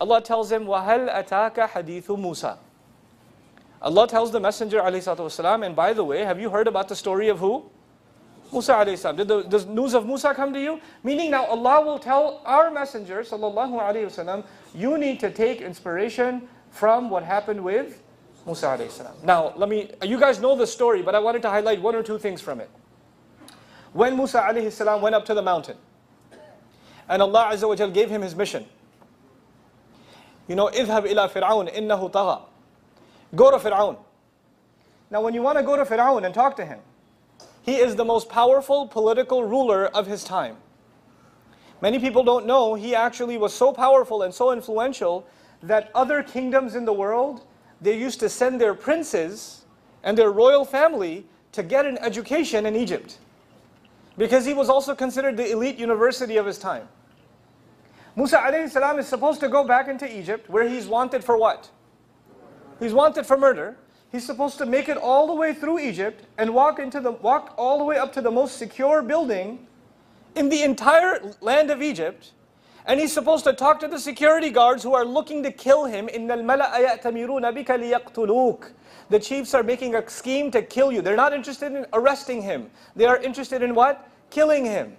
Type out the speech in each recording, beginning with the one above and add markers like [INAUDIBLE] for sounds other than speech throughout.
Allah tells him, وَهَلْ أَتَاكَ حَدِيثُ مُوسَى Allah tells the Messenger والسلام, and by the way, have you heard about the story of who? Musa alayhi salam. Did the, the news of Musa come to you? Meaning now Allah will tell our Messenger sallallahu alayhi wasallam, you need to take inspiration from what happened with Musa alayhi salam. Now, let me, you guys know the story, but I wanted to highlight one or two things from it. When Musa alayhi salam went up to the mountain, and Allah Azza wa gave him his mission. You know, اذهب إلى فرعون إنه طغى. Go to Fir'aun. Now when you want to go to Fir'aun and talk to him, he is the most powerful political ruler of his time. Many people don't know he actually was so powerful and so influential that other kingdoms in the world, they used to send their princes and their royal family to get an education in Egypt. Because he was also considered the elite university of his time. Musa alayhi salam is supposed to go back into Egypt where he's wanted for what? He's wanted for murder. He's supposed to make it all the way through Egypt and walk into the walk all the way up to the most secure building in the entire land of Egypt. And he's supposed to talk to the security guards who are looking to kill him. In The chiefs are making a scheme to kill you. They're not interested in arresting him. They are interested in what? Killing him.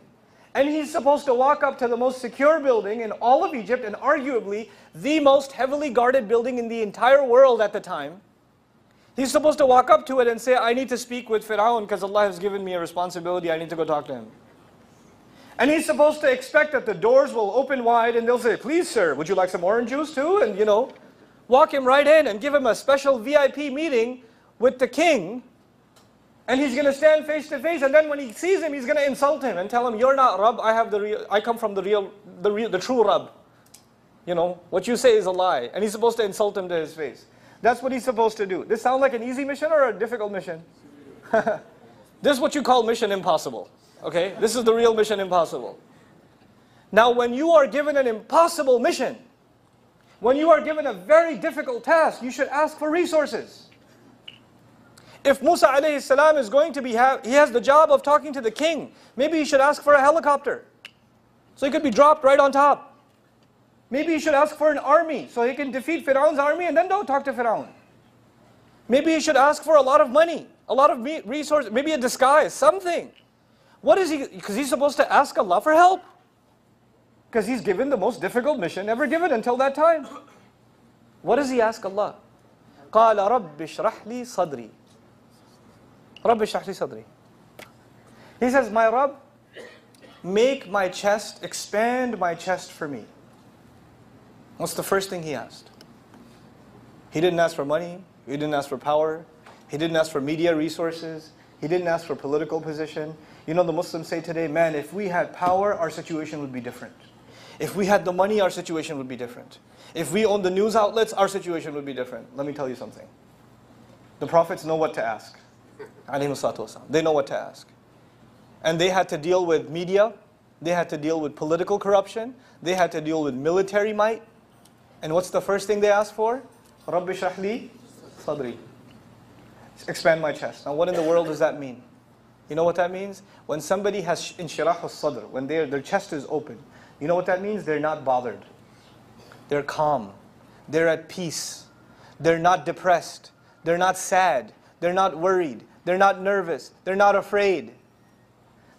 And he's supposed to walk up to the most secure building in all of Egypt and arguably the most heavily guarded building in the entire world at the time. He's supposed to walk up to it and say, I need to speak with Fir'aun because Allah has given me a responsibility, I need to go talk to him. And he's supposed to expect that the doors will open wide and they'll say, please sir, would you like some orange juice too? And you know, walk him right in and give him a special VIP meeting with the king and he's going to stand face to face, and then when he sees him, he's going to insult him and tell him, "You're not Rabb. I have the real. I come from the real, the real, the true Rabb. You know what you say is a lie." And he's supposed to insult him to his face. That's what he's supposed to do. This sound like an easy mission or a difficult mission? [LAUGHS] this is what you call mission impossible. Okay, this is the real mission impossible. Now, when you are given an impossible mission, when you are given a very difficult task, you should ask for resources. If Musa alayhi salam is going to be, he has the job of talking to the king, maybe he should ask for a helicopter. So he could be dropped right on top. Maybe he should ask for an army so he can defeat Fir'aun's army and then don't talk to Fir'aun. Maybe he should ask for a lot of money, a lot of resources, maybe a disguise, something. What is he, because he's supposed to ask Allah for help. Because he's given the most difficult mission ever given until that time. What does he ask Allah? قال رب اشرح لي صدري Rabbi Shahli Sadri. He says, My Rabb, make my chest, expand my chest for me. What's the first thing he asked? He didn't ask for money, he didn't ask for power, he didn't ask for media resources, he didn't ask for political position. You know, the Muslims say today, man, if we had power, our situation would be different. If we had the money, our situation would be different. If we owned the news outlets, our situation would be different. Let me tell you something. The prophets know what to ask. They know what to ask. And they had to deal with media, they had to deal with political corruption, they had to deal with military might. And what's the first thing they asked for? Rabbi Shahli Sadri. Expand my chest. Now what in the world does that mean? You know what that means? When somebody has inshirah al-sadr, when their chest is open, you know what that means? They're not bothered. They're calm. They're at peace. They're not depressed. They're not sad. They're not worried. They're not nervous. They're not afraid.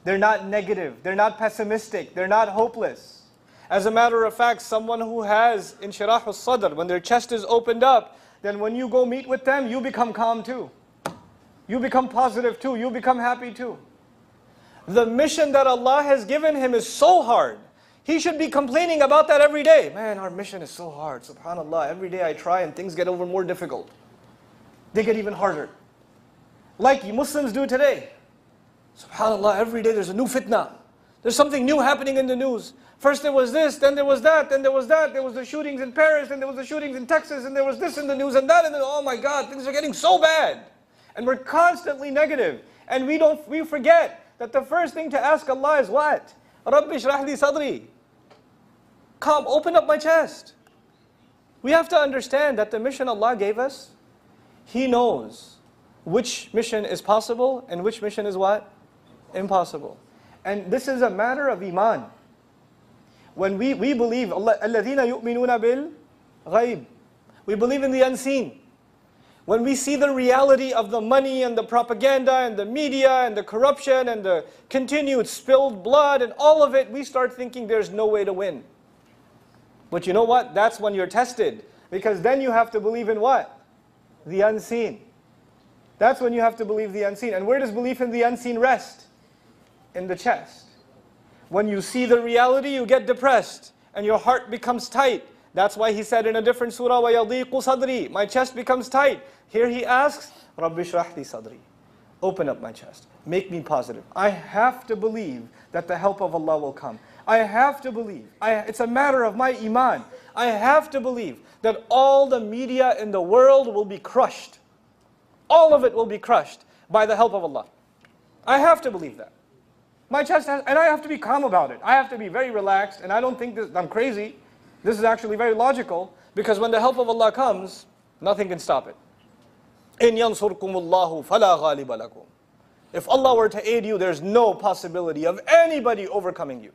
They're not negative. They're not pessimistic. They're not hopeless. As a matter of fact, someone who has inshirah al-sadr, when their chest is opened up, then when you go meet with them, you become calm too. You become positive too. You become happy too. The mission that Allah has given him is so hard. He should be complaining about that every day. Man, our mission is so hard. Subhanallah, every day I try and things get over more difficult. They get even harder like you Muslims do today. SubhanAllah, every day there's a new fitna. There's something new happening in the news. First there was this, then there was that, then there was that. There was the shootings in Paris, then there was the shootings in Texas, and there was this in the news and that, and then, oh my God, things are getting so bad. And we're constantly negative. And we don't, we forget that the first thing to ask Allah is what? Rabbi shrah sadri. Come, open up my chest. We have to understand that the mission Allah gave us, He knows which mission is possible and which mission is what? Impossible. And this is a matter of iman. When we, we believe, Allah, الَّذِينَ يُؤْمِنُونَ ghaib. We believe in the unseen. When we see the reality of the money and the propaganda and the media and the corruption and the continued spilled blood and all of it, we start thinking there's no way to win. But you know what? That's when you're tested. Because then you have to believe in what? The unseen. That's when you have to believe the unseen. And where does belief in the unseen rest? In the chest. When you see the reality, you get depressed and your heart becomes tight. That's why he said in a different surah, وَيَضِيقُ صَدْرِي My chest becomes tight. Here he asks, رَبِّ شْرَحْ لِي صَدْرِي Open up my chest. Make me positive. I have to believe that the help of Allah will come. I have to believe. I, it's a matter of my iman. I have to believe that all the media in the world will be crushed. All of it will be crushed by the help of Allah. I have to believe that. My chest has, and I have to be calm about it. I have to be very relaxed, and I don't think this, I'm crazy. This is actually very logical, because when the help of Allah comes, nothing can stop it. إِن يَنصُرْكُمُ اللَّهُ فَلَا غَالِبَ لَكُمْ If Allah were to aid you, there's no possibility of anybody overcoming you.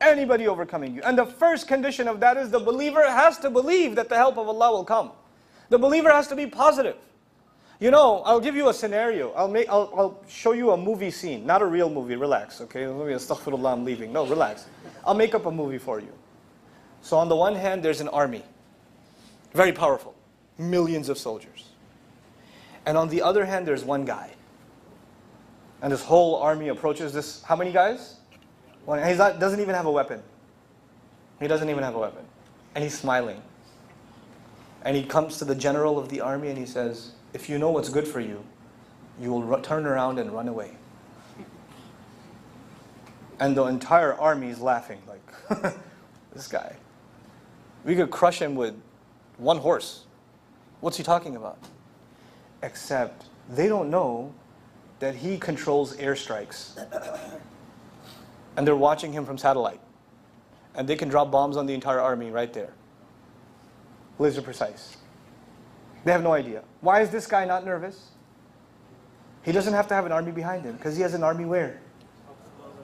Anybody overcoming you. And the first condition of that is the believer has to believe that the help of Allah will come. The believer has to be positive. You know, I'll give you a scenario. I'll, make, I'll, I'll show you a movie scene, not a real movie. Relax, okay? Astaghfirullah, I'm leaving. No, relax. I'll make up a movie for you. So on the one hand, there's an army, very powerful, millions of soldiers. And on the other hand, there's one guy. And this whole army approaches this. How many guys? One. He doesn't even have a weapon. He doesn't even have a weapon. And he's smiling. And he comes to the general of the army and he says, if you know what's good for you, you will turn around and run away. And the entire army is laughing, like, [LAUGHS] this guy. We could crush him with one horse. What's he talking about? Except they don't know that he controls airstrikes. and they're watching him from satellite. And they can drop bombs on the entire army right there. Laser precise. They have no idea. Why is this guy not nervous? He doesn't have to have an army behind him because he has an army where?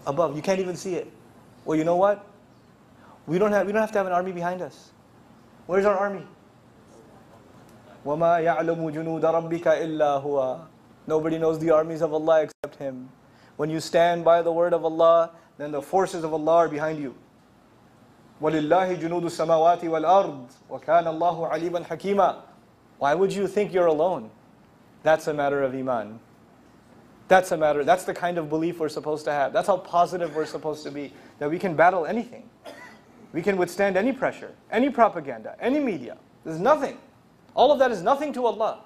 Above. You can't even see it. Well, you know what? We don't have, we don't have to have an army behind us. Where's our army? وَمَا يَعْلَمُ جُنُودَ رَبِّكَ إِلَّا هُوَ Nobody knows the armies of Allah except Him. When you stand by the word of Allah, then the forces of Allah are behind you. وَلِلَّهِ جُنُودُ السَّمَاوَاتِ وَالْأَرْضِ وَكَانَ اللَّهُ عَلِيمًا حَكِيمًا why would you think you're alone? That's a matter of iman. That's a matter, that's the kind of belief we're supposed to have. That's how positive we're supposed to be, that we can battle anything. We can withstand any pressure, any propaganda, any media. There's nothing. All of that is nothing to Allah.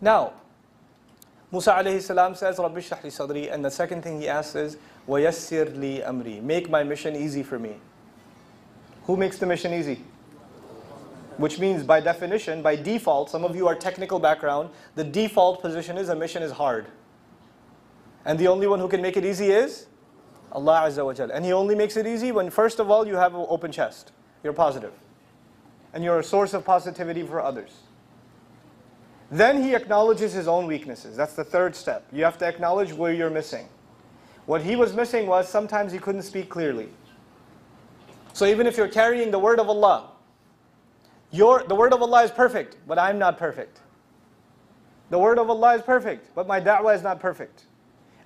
Now, Musa alayhi salam says, Rabbi shrah li sadri, and the second thing he asks is, وَيَسِّرْ لِي amri. Make my mission easy for me. Who makes the mission easy? Which means by definition, by default, some of you are technical background, the default position is a mission is hard. And the only one who can make it easy is Allah Azza wa Jal. And He only makes it easy when first of all you have an open chest. You're positive. And you're a source of positivity for others. Then He acknowledges His own weaknesses. That's the third step. You have to acknowledge where you're missing. What He was missing was sometimes He couldn't speak clearly. So even if you're carrying the word of Allah, your, the word of Allah is perfect, but I'm not perfect. The word of Allah is perfect, but my da'wah is not perfect.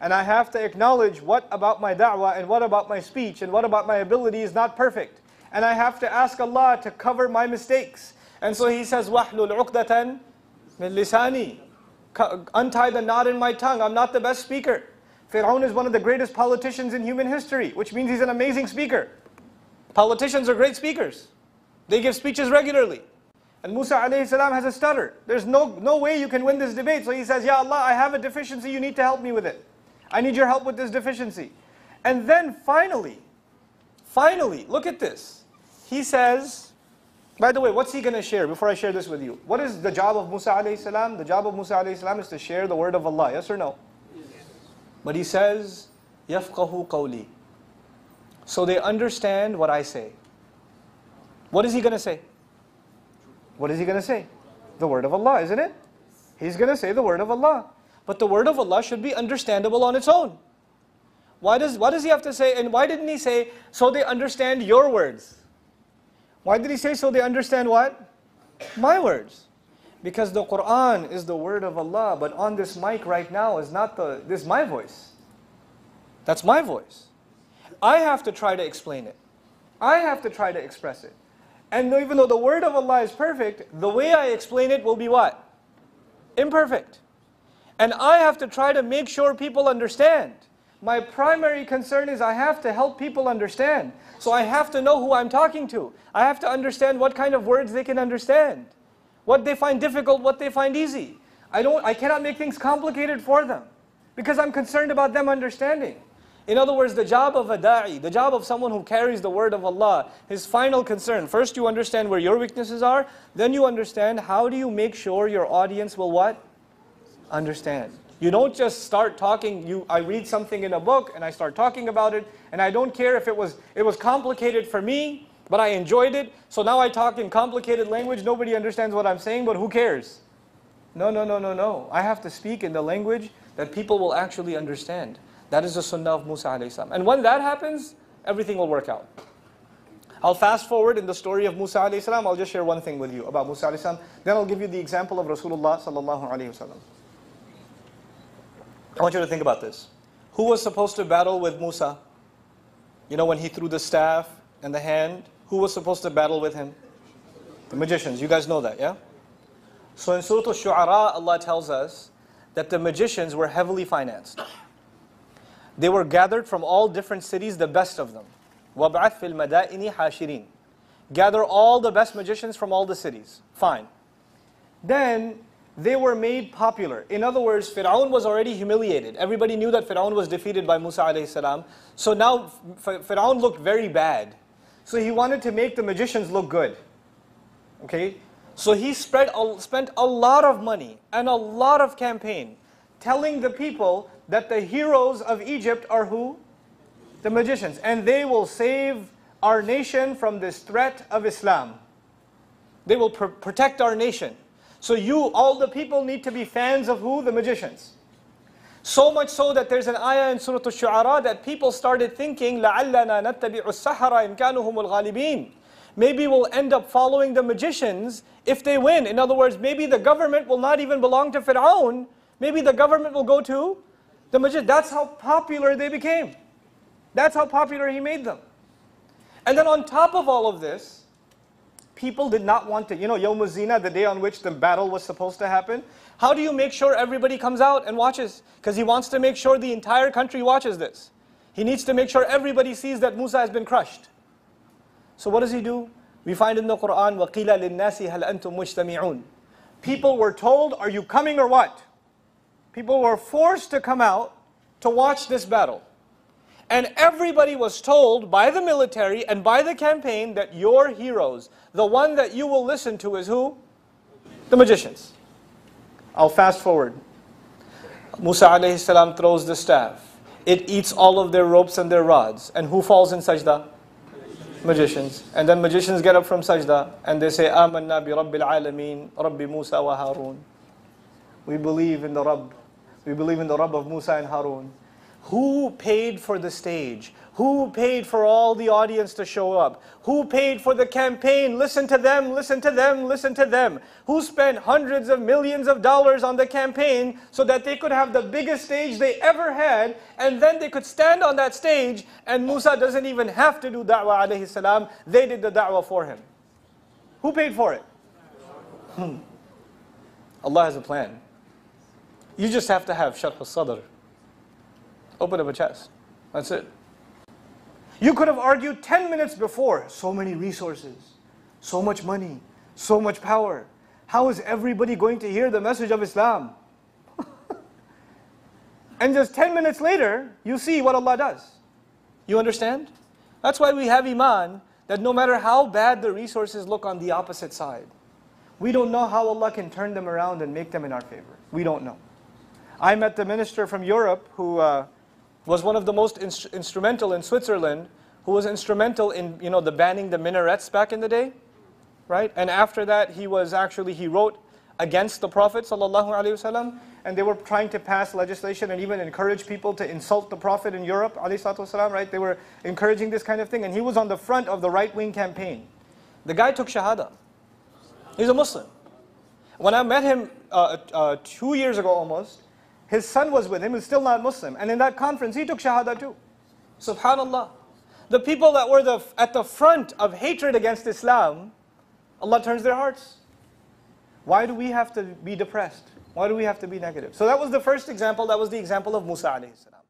And I have to acknowledge what about my da'wah and what about my speech and what about my ability is not perfect. And I have to ask Allah to cover my mistakes. And so He says, وَحْلُلْ عُقْدَةً مِنْ لِسَانِي Untie the knot in my tongue. I'm not the best speaker. Fir'aun is one of the greatest politicians in human history, which means he's an amazing speaker. Politicians are great speakers. They give speeches regularly. And Musa alayhi salam has a stutter. There's no, no way you can win this debate. So he says, Ya Allah, I have a deficiency, you need to help me with it. I need your help with this deficiency. And then finally, finally, look at this. He says, by the way, what's he going to share before I share this with you? What is the job of Musa alayhi salam? The job of Musa alayhi salam is to share the word of Allah, yes or no? Yes. But he says, يَفْقَهُ قَوْلِي so they understand what I say. What is he going to say? What is he going to say? The word of Allah, isn't it? He's going to say the word of Allah. But the word of Allah should be understandable on its own. Why does, why does he have to say, and why didn't he say, so they understand your words? Why did he say, so they understand what? My words. Because the Quran is the word of Allah, but on this mic right now is not the, this is my voice. That's my voice. I have to try to explain it. I have to try to express it. And even though the word of Allah is perfect, the way I explain it will be what? Imperfect. And I have to try to make sure people understand. My primary concern is I have to help people understand. So I have to know who I'm talking to. I have to understand what kind of words they can understand. What they find difficult, what they find easy. I, don't, I cannot make things complicated for them because I'm concerned about them understanding. In other words, the job of a da'i, the job of someone who carries the word of Allah, his final concern, first you understand where your weaknesses are, then you understand how do you make sure your audience will what? Understand. You don't just start talking, you, I read something in a book and I start talking about it and I don't care if it was, it was complicated for me, but I enjoyed it. So now I talk in complicated language, nobody understands what I'm saying, but who cares? No, no, no, no, no. I have to speak in the language that people will actually understand. That is the sunnah of Musa alayhi salam. And when that happens, everything will work out. I'll fast forward in the story of Musa alayhi salam. I'll just share one thing with you about Musa alayhi salam. Then I'll give you the example of Rasulullah sallallahu alayhi wasallam. I want you to think about this. Who was supposed to battle with Musa? You know when he threw the staff and the hand? Who was supposed to battle with him? The magicians. You guys know that, yeah? So in Surah Al-Shu'ara, Allah tells us that the magicians were heavily financed. They were gathered from all different cities, the best of them. وَابْعَثْ فِي الْمَدَائِنِ حَاشِرِينَ Gather all the best magicians from all the cities. Fine. Then they were made popular. In other words, Fir'aun was already humiliated. Everybody knew that Fir'aun was defeated by Musa alayhi salam. So now Fir'aun looked very bad. So he wanted to make the magicians look good. Okay? So he spread, spent a lot of money and a lot of campaign telling the people that the heroes of Egypt are who? The magicians. And they will save our nation from this threat of Islam. They will pr protect our nation. So you, all the people need to be fans of who? The magicians. So much so that there's an ayah in Surah Al-Shu'ara that people started thinking, لَعَلَّنَا نَتَّبِعُ السَّحَرَ إِن كَانُوا هُمُ الْغَالِبِينَ Maybe we'll end up following the magicians if they win. In other words, maybe the government will not even belong to Fir'aun. Maybe the government will go to the magicians. That's how popular they became. That's how popular he made them. And then on top of all of this, people did not want to, you know, Yom Zina, the day on which the battle was supposed to happen. How do you make sure everybody comes out and watches? Because he wants to make sure the entire country watches this. He needs to make sure everybody sees that Musa has been crushed. So what does he do? We find in the Quran, وَقِيلَ لِلنَّاسِ هَلْ أَنْتُمْ مُجْتَمِعُونَ People were told, are you coming or what? People were forced to come out to watch this battle. And everybody was told by the military and by the campaign that your heroes, the one that you will listen to is who? The magicians. I'll fast forward. Musa alayhi salam throws the staff. It eats all of their ropes and their rods. And who falls in sajda? Magicians. And then magicians get up from sajda and they say, Amanna bi Rabbil Alameen, Rabbi Musa wa Harun. We believe in the Rabb. We believe in the Rabb of Musa and Harun. Who paid for the stage? Who paid for all the audience to show up? Who paid for the campaign? Listen to them, listen to them, listen to them. Who spent hundreds of millions of dollars on the campaign so that they could have the biggest stage they ever had and then they could stand on that stage and Musa doesn't even have to do da'wah alayhi salam. They did the da'wah for him. Who paid for it? Hmm. Allah has a plan. You just have to have sharh al-sadr. Open up a chest. That's it. You could have argued 10 minutes before, so many resources, so much money, so much power. How is everybody going to hear the message of Islam? [LAUGHS] and just 10 minutes later, you see what Allah does. You understand? That's why we have Iman, that no matter how bad the resources look on the opposite side, we don't know how Allah can turn them around and make them in our favor. We don't know. I met the minister from Europe who uh, was one of the most inst instrumental in Switzerland, who was instrumental in you know the banning the minarets back in the day, right? And after that, he was actually he wrote against the Prophet ﷺ, and they were trying to pass legislation and even encourage people to insult the Prophet in Europe, والسلام, right? They were encouraging this kind of thing, and he was on the front of the right-wing campaign. The guy took Shahada. He's a Muslim. When I met him uh, uh, two years ago almost, his son was with him, he's still not Muslim. And in that conference, he took Shahada too. Subhanallah. The people that were the, at the front of hatred against Islam, Allah turns their hearts. Why do we have to be depressed? Why do we have to be negative? So that was the first example. That was the example of Musa alayhi salam.